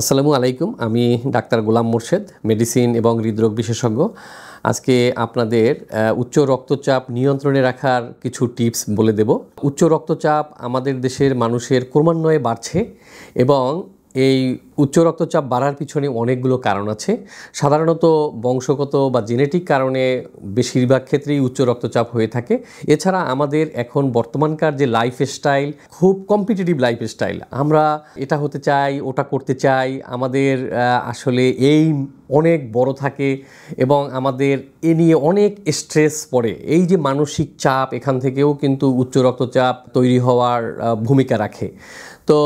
আসসালামু আলাইকুম, আমি ডাক্তার গোলাম মোর্শেদ, মেডিসিন এবং হৃদরোগ বিশেষজ্ঞ। আজকে আপনাদের উচ্চ রক্তচাপ নিয়ন্ত্রণে রাখার কিছু টিপস বলে দেব। উচ্চ রক্তচাপ আমাদের দেশের মানুষের ক্রমান্বয়ে বাড়ছে এবং এই উচ্চ রক্তচাপ বাড়ার পিছনে অনেকগুলো কারণ আছে। সাধারণত বংশগত বা জেনেটিক কারণে বেশিরভাগ ক্ষেত্রেই উচ্চ রক্তচাপ হয়ে থাকে। এছাড়া আমাদের এখন বর্তমানকার যে লাইফ স্টাইল খুব কম্পিটিটিভ লাইফ স্টাইল আমরা এটা হতে চাই, ওটা করতে চাই, আমাদের আসলে এই অনেক বড় থাকে এবং আমাদের এ নিয়ে অনেক স্ট্রেস পড়ে। এই যে মানসিক চাপ এখান থেকেও কিন্তু উচ্চ রক্তচাপ তৈরি হওয়ার ভূমিকা রাখে। তো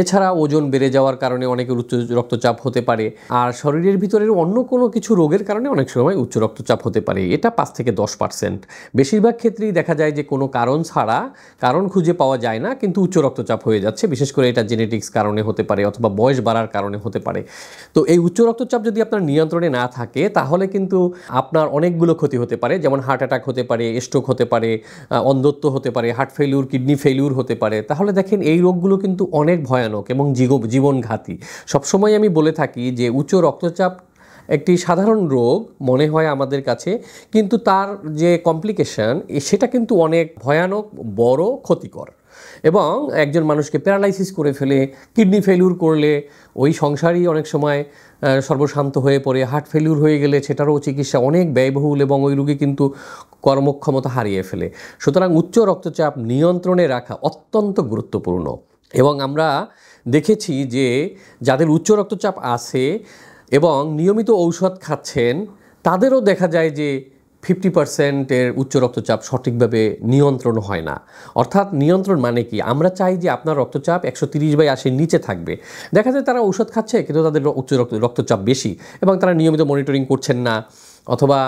এছাড়া ওজন বেড়ে যাওয়ার কারণে অনেকের উচ্চ রক্তচাপ হতে পারে। আর শরীরের ভিতরের অন্য কোনো কিছু রোগের কারণে অনেক সময় উচ্চ রক্তচাপ হতে পারে। এটা পাঁচ থেকে দশ পার্সেন্ট। বেশিরভাগ ক্ষেত্রেই দেখা যায় যে কোনো কারণ ছাড়া কারণ খুঁজে পাওয়া যায় না, কিন্তু উচ্চ রক্তচাপ হয়ে যাচ্ছে। বিশেষ করে এটা জেনেটিক্স কারণে হতে পারে অথবা বয়স বাড়ার কারণে হতে পারে। তো এই উচ্চ রক্তচাপ যদি আপনার নিয়ন্ত্রণে না থাকে, তাহলে কিন্তু আপনার অনেকগুলো ক্ষতি হতে পারে। যেমন হার্ট অ্যাটাক হতে পারে, স্ট্রোক হতে পারে অন্ধত্ব হতে পারে, হার্ট ফেলিউর কিডনি ফেলিউর হতে পারে। তাহলে দেখেন এই রোগগুলো কিন্তু অনেক ভয়ানক এবং জীব- জীবনঘাতী। সবসময় আমি বলে থাকি যে উচ্চ রক্তচাপ একটি সাধারণ রোগ মনে হয় আমাদের কাছে, কিন্তু তার যে কমপ্লিকেশন সেটা কিন্তু অনেক ভয়ানক, বড়, ক্ষতিকর। এবং একজন মানুষকে প্যারালাইসিস করে ফেলে, কিডনি ফেলিউর করলে, ওই সংসারই অনেক সময় সর্বশান্ত হয়ে পড়ে, হার্ট ফেলিউর হয়ে গেলে সেটারও চিকিৎসা অনেক ব্যয়বহুল এবং ওই রোগী কিন্তু কর্মক্ষমতা হারিয়ে ফেলে। সুতরাং উচ্চ রক্তচাপ নিয়ন্ত্রণে রাখা অত্যন্ত গুরুত্বপূর্ণ। এবং আমরা দেখেছি যে যাদের উচ্চ রক্তচাপ আছে এবং নিয়মিত ঔষধ খাচ্ছেন, তাদেরও দেখা যায় যে ফিফটি পার্সেন্টের উচ্চ রক্তচাপ সঠিকভাবে নিয়ন্ত্রণ হয় না। অর্থাৎ নিয়ন্ত্রণ মানে কি? আমরা চাই যে আপনার রক্তচাপ একশো তিরিশ বাই আশির নিচে থাকবে। দেখা যায় তারা ঔষধ খাচ্ছে, কিন্তু তাদের উচ্চ রক্ত, রক্তচাপ বেশি এবং তারা নিয়মিত মনিটরিং করছেন না অথবা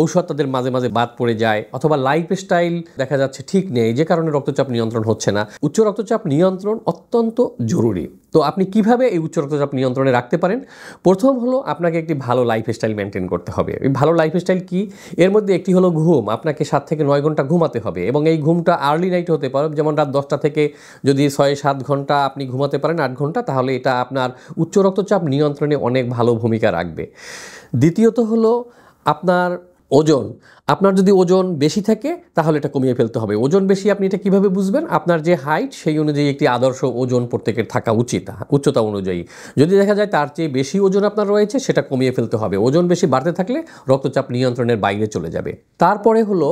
ঔষধ তাদের মাঝে মাঝে বাদ পড়ে যায় অথবা লাইফ স্টাইল দেখা যাচ্ছে ঠিক নেই, যে কারণে রক্তচাপ নিয়ন্ত্রণ হচ্ছে না। উচ্চ রক্তচাপ নিয়ন্ত্রণ অত্যন্ত জরুরি। তো আপনি কীভাবে এই উচ্চ রক্তচাপ নিয়ন্ত্রণে রাখতে পারেন? প্রথম হলো আপনাকে একটি ভালো লাইফ স্টাইল মেনটেন করতে হবে। এই ভালো লাইফ স্টাইল কি? এর মধ্যে একটি হলো ঘুম। আপনাকে সাত থেকে নয় ঘণ্টা ঘুমাতে হবে এবং এই ঘুমটা আর্লি নাইট হতে পারে। যেমন রাত দশটা থেকে যদি ছয় সাত ঘণ্টা আপনি ঘুমাতে পারেন আট ঘণ্টা, তাহলে এটা আপনার উচ্চ রক্তচাপ নিয়ন্ত্রণে অনেক ভালো ভূমিকা রাখবে। দ্বিতীয়ত হলো আপনার ওজন, আপনার যদি ওজন বেশি থাকে, তাহলে এটা কমিয়ে ফেলতে হবে। ওজন বেশি আপনি এটা কীভাবে বুঝবেন? আপনার যে হাইট সেই অনুযায়ী একটি আদর্শ ওজন প্রত্যেকের থাকা উচিত, উচ্চতা অনুযায়ী। যদি দেখা যায় তার চেয়ে বেশি ওজন আপনার রয়েছে, সেটা কমিয়ে ফেলতে হবে। ওজন বেশি বাড়তে থাকলে রক্তচাপ নিয়ন্ত্রণের বাইরে চলে যাবে। তারপরে হলো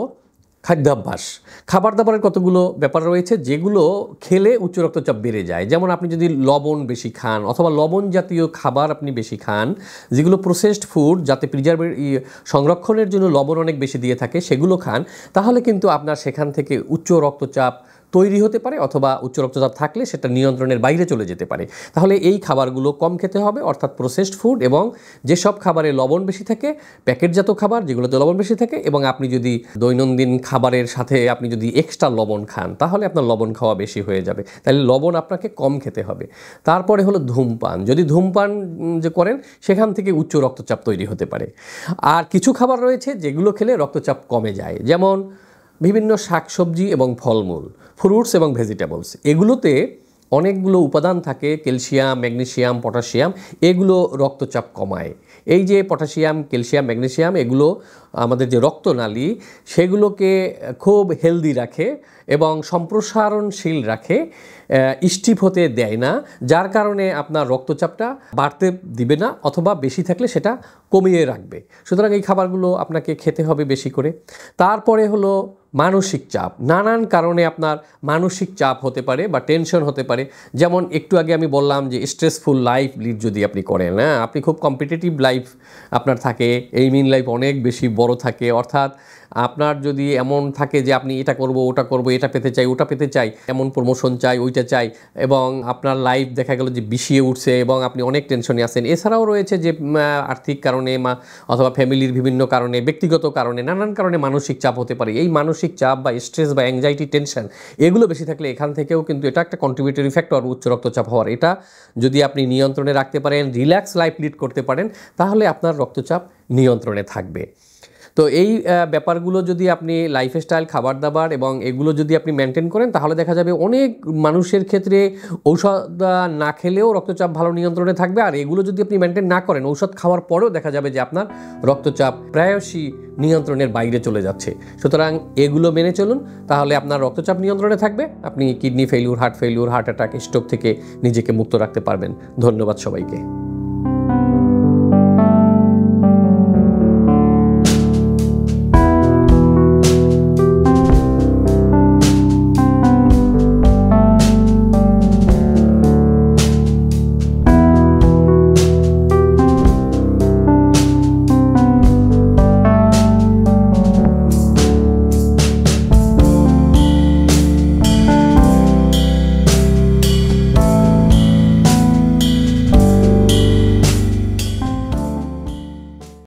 খাদ্যাভ্যাস। খাবার দাবারের কতগুলো ব্যাপার রয়েছে যেগুলো খেলে উচ্চ রক্তচাপ বেড়ে যায়? যেমন আপনি যদি লবণ বেশি খান অথবা লবণ জাতীয় খাবার আপনি বেশি খান, যেগুলো প্রসেসড ফুড যাতে প্রিজার্ভের সংরক্ষণের জন্য লবণ অনেক বেশি দিয়ে থাকে, সেগুলো খান, তাহলে কিন্তু আপনার সেখান থেকে উচ্চ রক্তচাপ তৈরি হতে পারে অথবা উচ্চ রক্তচাপ থাকলে সেটা নিয়ন্ত্রণের বাইরে চলে যেতে পারে। তাহলে এই খাবারগুলো কম খেতে হবে, অর্থাৎ প্রসেসড ফুড এবং যেসব খাবারে লবণ বেশি থাকে, প্যাকেটজাত খাবার যেগুলোতে লবণ বেশি থাকে এবং আপনি যদি দৈনন্দিন খাবারের সাথে আপনি যদি এক্সট্রা লবণ খান, তাহলে আপনার লবণ খাওয়া বেশি হয়ে যাবে। তাহলে লবণ আপনাকে কম খেতে হবে। তারপরে হলো ধূমপান। যদি ধূমপান যে করেন, সেখান থেকে উচ্চ রক্তচাপ তৈরি হতে পারে। আর কিছু খাবার রয়েছে যেগুলো খেলে রক্তচাপ কমে যায়। যেমন বিভিন্ন শাকসবজি এবং ফলমূল ফ্রুটস এবং ভেজিটেবলস এগুলোতে অনেকগুলো উপাদান থাকে ক্যালসিয়াম ম্যাগনেশিয়াম পটাশিয়াম এগুলো রক্তচাপ কমায়। এই যে পটাশিয়াম ক্যালসিয়াম ম্যাগনেশিয়াম এগুলো আমাদের যে রক্তনালী, সেগুলোকে খুব হেলদি রাখে এবং সম্প্রসারণশীল রাখে স্টিফ হতে দেয় না, যার কারণে আপনার রক্তচাপটা বাড়তে দিবে না অথবা বেশি থাকলে সেটা কমিয়ে রাখবে। সুতরাং এই খাবারগুলো আপনাকে খেতে হবে বেশি করে। তারপরে হলো মানসিক চাপ। নানান কারণে আপনার মানসিক চাপ হতে পারে বা টেনশন হতে পারে। যেমন একটু আগে আমি বললাম যে স্ট্রেসফুল লাইফ লিড যদি আপনি করেন হ্যাঁ? আপনি খুব কম্পিটিটিভ লাইফ আপনার থাকে। এই মিন লাইফ অনেক বেশি বড় থাকে। অর্থাৎ আপনার যদি এমন থাকে যে আপনি এটা করব, ওটা করব, এটা পেতে চাই, ওটা পেতে চাই, এমন প্রমোশন চাই, ওইটা চাই এবং আপনার লাইফ দেখা গেল যে বিষিয়ে উঠছে এবং আপনি অনেক টেনশনে আছেন। এছাড়াও রয়েছে যে আর্থিক কারণে মা অথবা ফ্যামিলির বিভিন্ন কারণে, ব্যক্তিগত কারণে নানান কারণে মানসিক চাপ হতে পারে। এই মানসিক চাপ বা স্ট্রেস বা অ্যাংজাইটি টেনশন এগুলো বেশি থাকলে এখান থেকেও কিন্তু এটা একটা কন্ট্রিবিউটরি ফ্যাক্টর উচ্চ রক্তচাপ হওয়ার। এটা যদি আপনি নিয়ন্ত্রণে রাখতে পারেন রিল্যাক্স লাইফ লিড করতে পারেন, তাহলে আপনার রক্তচাপ নিয়ন্ত্রণে থাকবে। তো এই ব্যাপারগুলো যদি আপনি লাইফস্টাইল খাবার দাবার এবং এগুলো যদি আপনি মেনটেন করেন, তাহলে দেখা যাবে অনেক মানুষের ক্ষেত্রে ঔষধ না খেলেও রক্তচাপ ভালো নিয়ন্ত্রণে থাকবে। আর এগুলো যদি আপনি মেনটেন না করেন, ঔষধ খাওয়ার পরেও দেখা যাবে যে আপনার রক্তচাপ প্রায়শই নিয়ন্ত্রণের বাইরে চলে যাচ্ছে। সুতরাং এগুলো মেনে চলুন, তাহলে আপনার রক্তচাপ নিয়ন্ত্রণে থাকবে। আপনি kidney failure heart failure heart attack stroke থেকে নিজেকে মুক্ত রাখতে পারবেন। ধন্যবাদ সবাইকে।